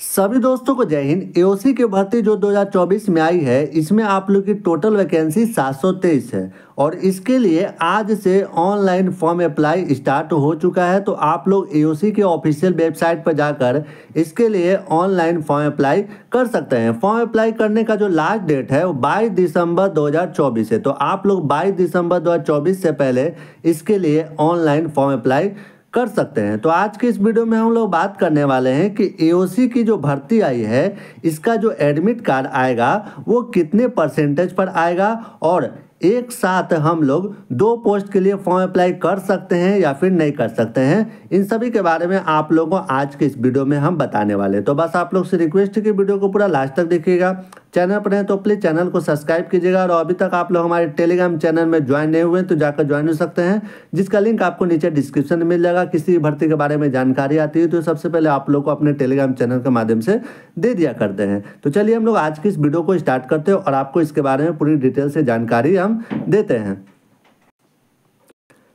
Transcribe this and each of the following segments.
सभी दोस्तों को जय हिंद। एओसी की भर्ती जो 2024 में आई है, इसमें आप लोग की टोटल वैकेंसी 723 है। और इसके लिए आज से ऑनलाइन फॉर्म अप्लाई स्टार्ट हो चुका है तो आप लोग एओसी के ऑफिशियल वेबसाइट पर जाकर इसके लिए ऑनलाइन फॉर्म अप्लाई कर सकते हैं। फॉर्म अप्लाई करने का जो लास्ट डेट है, वो बाईस दिसंबर 2024 है। तो आप लोग बाईस दिसंबर 2024 से पहले इसके लिए ऑनलाइन फॉर्म अप्लाई कर सकते हैं। तो आज के इस वीडियो में हम लोग बात करने वाले हैं कि एओसी की जो भर्ती आई है, इसका जो एडमिट कार्ड आएगा, वो कितने परसेंटेज पर आएगा और एक साथ हम लोग दो पोस्ट के लिए फॉर्म अप्लाई कर सकते हैं या फिर नहीं कर सकते हैं। इन सभी के बारे में आप लोगों को आज के इस वीडियो में हम बताने वाले हैं। तो बस आप लोग से रिक्वेस्ट है कि वीडियो को पूरा लास्ट तक देखिएगा। चैनल पर हैं तो प्लीज़ चैनल को सब्सक्राइब कीजिएगा और अभी तक आप लोग हमारे टेलीग्राम चैनल में ज्वाइन नहीं हुए तो जाकर ज्वाइन हो सकते हैं, जिसका लिंक आपको नीचे डिस्क्रिप्शन में मिल जाएगा। किसी भी भर्ती के बारे में जानकारी आती है तो सबसे पहले आप लोग को अपने टेलीग्राम चैनल के माध्यम से दे दिया करते हैं। तो चलिए हम लोग आज की इस वीडियो को स्टार्ट करते हैं और आपको इसके बारे में पूरी डिटेल से जानकारी हम देते हैं।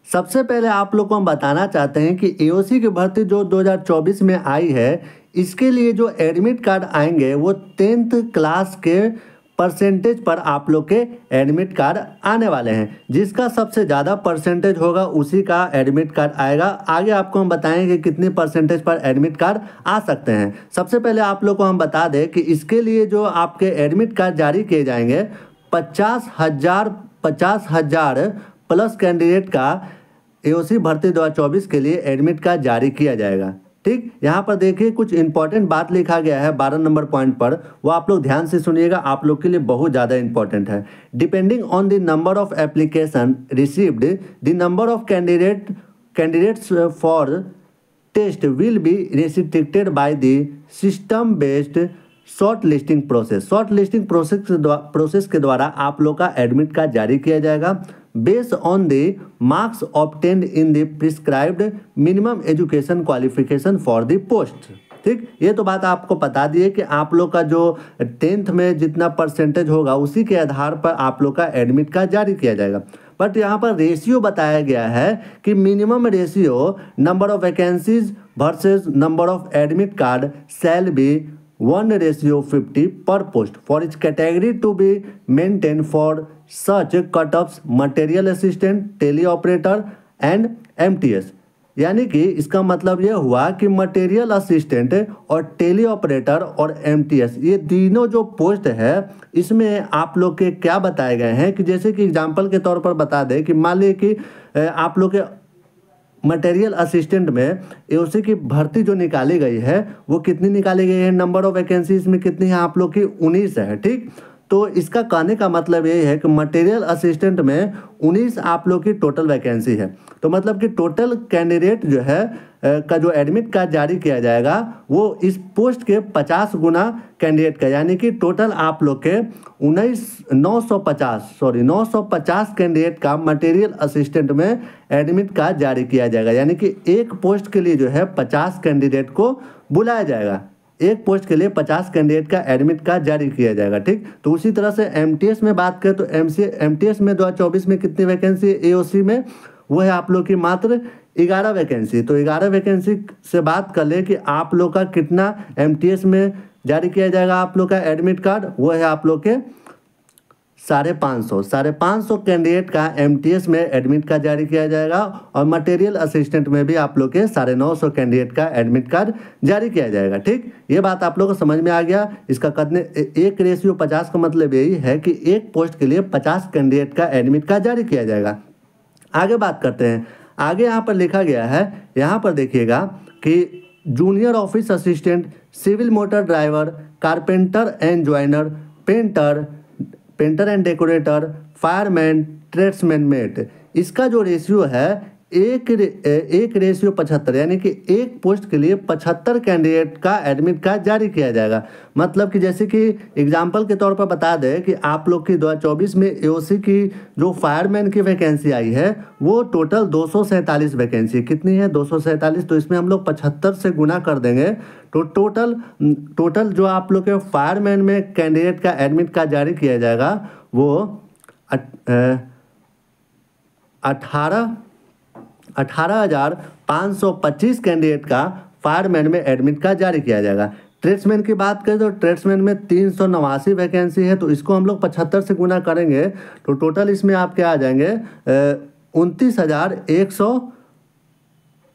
सबसे पहले आप लोग को हम बताना चाहते हैं कि एओसी की भर्ती जो 2024 में आई है, इसके लिए जो एडमिट कार्ड आएँगे, वो टेंथ क्लास के परसेंटेज पर आप लोग के एडमिट कार्ड आने वाले हैं। जिसका सबसे ज़्यादा परसेंटेज होगा, उसी का एडमिट कार्ड आएगा। आगे आपको हम बताएँगे कितने परसेंटेज पर एडमिट कार्ड आ सकते हैं। सबसे पहले आप लोग को हम बता दें कि इसके लिए जो आपके एडमिट कार्ड जारी किए जाएँगे पचास हज़ार पचास हज़ार प्लस कैंडिडेट का एओसी भर्ती 2024 के लिए एडमिट कार्ड जारी किया जाएगा। ठीक? यहाँ पर देखिए, कुछ इंपॉर्टेंट बात लिखा गया है बारह नंबर पॉइंट पर। वो आप लोग ध्यान से सुनिएगा, आप लोग के लिए बहुत ज़्यादा इंपॉर्टेंट है। Depending on the number of application received the number of candidate candidates for test will be restricted by the system based short listing process short listing process process के द्वारा आप लोग का एडमिट कार्ड जारी किया जाएगा। Based on the marks obtained in the prescribed minimum education qualification for the post. ठीक? ये तो बात आपको बता दिए कि आप लोग का जो टेंथ में जितना परसेंटेज होगा, उसी के आधार पर आप लोग का एडमिट कार्ड जारी किया जाएगा। बट यहाँ पर रेशियो बताया गया है कि minimum ratio number of vacancies versus number of admit card shall be one ratio 50 per post for each category to be maintained for such cut-offs, material assistant, teleoperator and MTS यानी कि इसका मतलब यह हुआ कि मटेरियल असिस्टेंट और tele operator और MTS ये तीनों जो पोस्ट है, इसमें आप लोग के क्या बताए गए हैं कि जैसे कि एग्जांपल के तौर पर बता दें कि मान लीजिए कि आप लोग के मटेरियल असिस्टेंट में एओसी की भर्ती जो निकाली गई है, वो कितनी निकाली गई है? नंबर ऑफ़ वैकेंसीज में कितनी है? आप लोग की उन्नीस है, ठीक? तो इसका कहने का मतलब ये है कि मटेरियल असिस्टेंट में 19 आप लोग की टोटल वैकेंसी है। तो मतलब कि टोटल कैंडिडेट जो है का जो एडमिट कार्ड जारी किया जाएगा, वो इस पोस्ट के 50 गुना कैंडिडेट का, यानी कि टोटल आप लोग के उन्नीस, नौ सौ पचास सॉरी नौ सौ पचास कैंडिडेट का मटेरियल असिस्टेंट में एडमिट कार्ड जारी किया जाएगा। यानी कि एक पोस्ट के लिए जो है पचास कैंडिडेट को बुलाया जाएगा। एक पोस्ट के लिए पचास कैंडिडेट का एडमिट कार्ड जारी किया जाएगा, ठीक? तो उसी तरह से एमटीएस में बात करें तो एम सी में दो हज़ार चौबीस में कितनी वैकेंसी है? सी में, वो है आप लोग की मात्र ग्यारह वैकेंसी। तो ग्यारह वैकेंसी से बात कर ले कि आप लोग का कितना एमटीएस में जारी किया जाएगा आप लोग का एडमिट कार्ड, वो है आप लोग के साढ़े पाँच सौ। साढ़े पाँच सौ कैंडिडेट का एमटीएस में एडमिट कार्ड जारी किया जाएगा और मटेरियल असिस्टेंट में भी आप लोग के साढ़े नौ सौ कैंडिडेट का एडमिट कार्ड जारी किया जाएगा। ठीक? ये बात आप लोग को समझ में आ गया। इसका कदने एक रेशियो पचास का मतलब यही है कि एक पोस्ट के लिए पचास कैंडिडेट का एडमिट कार्ड जारी किया जाएगा। आगे बात करते हैं। आगे यहाँ पर लिखा गया है, यहाँ पर देखिएगा कि junior office assistant civil motor driver carpenter and joiner painter painter and decorator fireman tradesman mate. इसका जो रेशियो है एक एक रेशियो पचहत्तर, यानी कि एक पोस्ट के लिए पचहत्तर कैंडिडेट का एडमिट कार्ड जारी किया जाएगा। मतलब कि जैसे कि एग्जांपल के तौर पर बता दें कि आप लोग की दो हज़ार चौबीस में एओसी की जो फायरमैन की वैकेंसी आई है, वो टोटल दो सौ सैंतालीस वैकेंसी कितनी है? दो सौ सैंतालीस तो इसमें हम लोग पचहत्तर से गुना कर देंगे। तो टोटल टोटल जो आप लोग के फायरमैन में कैंडिडेट का एडमिट कार्ड जारी किया जाएगा, वो अठारह अठारह हज़ार पाँच सौ पच्चीस कैंडिडेट का फायरमैन में एडमिट कार्ड जारी किया जाएगा। ट्रेड्समैन की बात करें तो ट्रेड्समैन में तीन सौ नवासी वैकेंसी है तो इसको हम लोग पचहत्तर से गुना करेंगे तो टोटल इसमें आपके आ जाएँगे उनतीस हज़ार एक सौ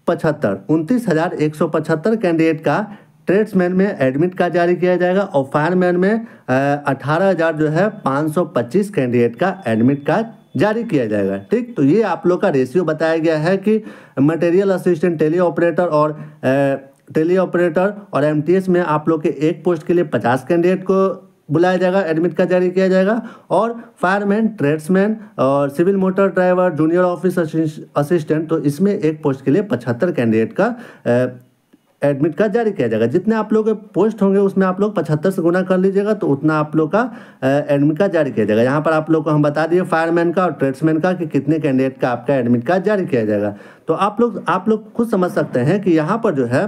पचहत्तर, उनतीस हज़ार एक सौ पचहत्तर कैंडिडेट का ट्रेड्समैन में एडमिट कार्ड जारी किया जाएगा और फायरमैन में अठारह हज़ार जो है पाँच सौ पच्चीस कैंडिडेट का एडमिट कार्ड जारी किया जाएगा। ठीक? तो ये आप लोग का रेशियो बताया गया है कि मटेरियल असिस्टेंट टेली ऑपरेटर और टेली ऑपरेटर और एमटीएस में आप लोग के एक पोस्ट के लिए पचास कैंडिडेट को बुलाया जाएगा एडमिट कार्ड जारी किया जाएगा और फायरमैन ट्रेड्समैन और civil motor driver junior office assistant तो इसमें एक पोस्ट के लिए पचहत्तर कैंडिडेट का एडमिट कार्ड जारी किया जाएगा। जितने आप लोग पोस्ट होंगे, उसमें आप लोग पचहत्तर से गुना कर लीजिएगा तो उतना आप लोग का एडमिट कार्ड जारी किया जाएगा। यहाँ पर आप लोग को हम बता दिए फायरमैन का और ट्रेड्समैन का कि कितने कैंडिडेट का आपका एडमिट कार्ड जारी किया जाएगा। तो आप लोग आप लोग खुद समझ सकते हैं कि यहाँ पर जो है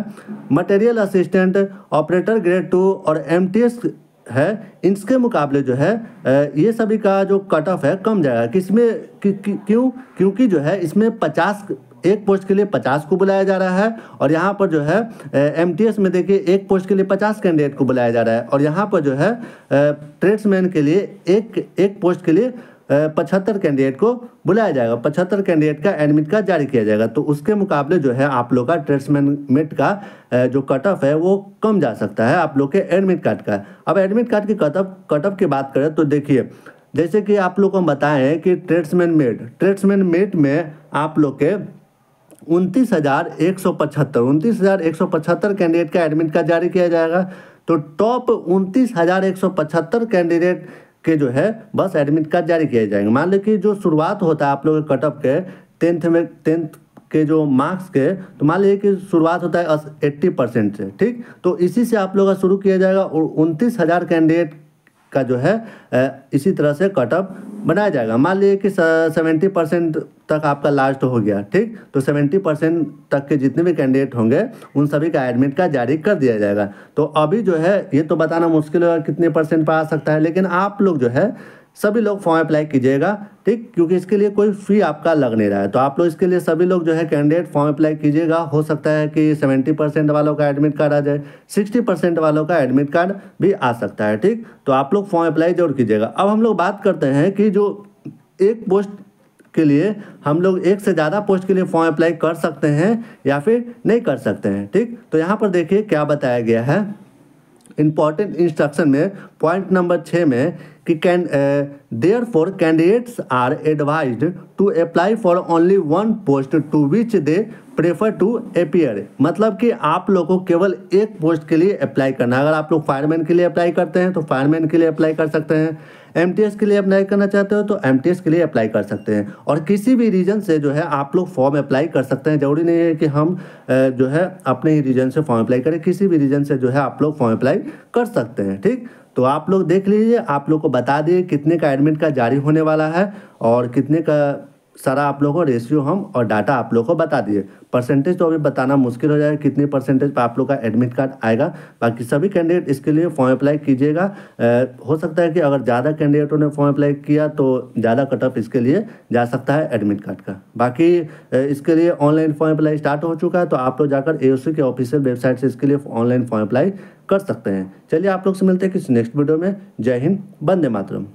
material assistant operator grade two और एमटीएस है, इसके मुकाबले जो है ये सभी का जो कट ऑफ़ है कम जाएगा। किसमें क्यों? क्योंकि जो है, इसमें पचास एक पोस्ट के लिए पचास को बुलाया जा रहा है और यहाँ पर जो है एमटीएस में देखिए, एक पोस्ट के लिए पचास कैंडिडेट को बुलाया जा रहा है और यहाँ पर जो है ट्रेड्समैन के लिए एक एक पोस्ट के लिए पचहत्तर कैंडिडेट को बुलाया जाएगा। पचहत्तर कैंडिडेट का एडमिट कार्ड जारी किया जाएगा। तो उसके मुकाबले जो है, आप लोग का ट्रेड्समैन मेट का जो कट ऑफ़ है, वो कम जा सकता है। आप लोग के एडमिट कार्ड का। अब एडमिट कार्ड की कट ऑफ़ कट ऑफ़ की बात करें तो देखिए, जैसे कि आप लोग को हम बताएँ कि ट्रेड्समैन मेट ट्रेड्समैन मेट में आप लोग के उनतीस हज़ार एक सौ पचहत्तर, उनतीस हज़ार एक सौ पचहत्तर कैंडिडेट का एडमिट कार्ड जारी किया जाएगा। तो टॉप उनतीस हज़ार एक सौ पचहत्तर कैंडिडेट के जो है, बस एडमिट कार्ड जारी किए जाएँगे। मान लो कि जो शुरुआत होता है आप लोग कटअप के टेंथ में टेंथ के जो मार्क्स के तो मान लीजिए कि शुरुआत होता है एट्टी परसेंट से, ठीक? तो इसी से आप लोग का शुरू किया जाएगा। और उनतीस हज़ार कैंडिडेट का जो है इसी तरह से कटअप बनाया जाएगा। मान लीजिए कि सेवेंटी परसेंट तक आपका लास्ट हो गया, ठीक? तो सेवेंटी परसेंट तक के जितने भी कैंडिडेट होंगे, उन सभी का एडमिट कार्ड जारी कर दिया जाएगा। तो अभी जो है, ये तो बताना मुश्किल होगा कितने परसेंट पर आ सकता है, लेकिन आप लोग जो है, सभी लोग फॉर्म अप्लाई कीजिएगा। ठीक? क्योंकि इसके लिए कोई फ़ी आपका लग नहीं रहा है। तो आप लोग इसके लिए सभी लोग जो है कैंडिडेट फॉर्म अप्लाई कीजिएगा। हो सकता है कि सेवेंटी परसेंट वालों का एडमिट कार्ड आ जाए सिक्सटी परसेंट वालों का एडमिट कार्ड भी आ सकता है, ठीक? तो आप लोग फॉर्म अप्लाई ज़रूर कीजिएगा। अब हम लोग बात करते हैं कि जो एक पोस्ट के लिए हम लोग एक से ज़्यादा पोस्ट के लिए फॉर्म अप्लाई कर सकते हैं या फिर नहीं कर सकते हैं, ठीक? तो यहाँ पर देखिए क्या बताया गया है। इंपॉर्टेंट इंस्ट्रक्शन में पॉइंट नंबर छः में कि can there for candidates are advise to apply for only one post to which they prefer to appear मतलब कि आप लोग को केवल एक पोस्ट के लिए अप्लाई करना है। अगर आप लोग फायरमैन के लिए अप्लाई करते हैं तो फायरमैन के लिए अप्लाई कर सकते हैं। एमटीएस के लिए अप्लाई करना चाहते हो तो एमटीएस के लिए अप्लाई कर सकते हैं। और किसी भी रीजन से जो है, आप लोग फॉर्म अप्लाई कर सकते हैं। ज़रूरी नहीं है कि हम जो है, अपने ही रीजन से फॉर्म अप्लाई करें। किसी भी रीजन से जो है, आप लोग फॉर्म अप्लाई कर सकते हैं, ठीक? तो आप लोग देख लीजिए, आप लोग को बता दिए कितने का एडमिट का जारी होने वाला है और कितने का सारा आप लोगों को रेशियो हम और डाटा आप लोग को बता दिए। परसेंटेज तो अभी बताना मुश्किल हो जाएगा कितने परसेंटेज पर आप लोग का एडमिट कार्ड आएगा। बाकी सभी कैंडिडेट इसके लिए फॉर्म अप्लाई कीजिएगा। हो सकता है कि अगर ज़्यादा कैंडिडेटों ने फॉर्म अप्लाई किया तो ज़्यादा कट ऑफ़ इसके लिए जा सकता है एडमिट कार्ड का। बाकी इसके लिए ऑनलाइन फॉर्म अप्लाई स्टार्ट हो चुका है तो आप लोग जाकर एओसी के ऑफिशियल वेबसाइट से इसके लिए ऑनलाइन फॉर्म अप्लाई कर सकते हैं। चलिए आप लोग से मिलते हैं किसी नेक्स्ट वीडियो में। जय हिंद बंदे मातरम।